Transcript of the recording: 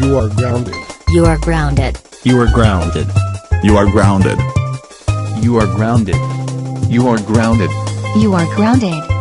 You are grounded. You are grounded. You are grounded. You are grounded. You are grounded. You are grounded. You are grounded.